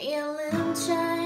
me a child.